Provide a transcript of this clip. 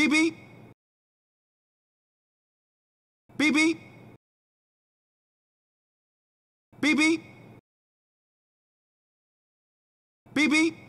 Beep beep. Beep beep. Beep beep. Beep beep.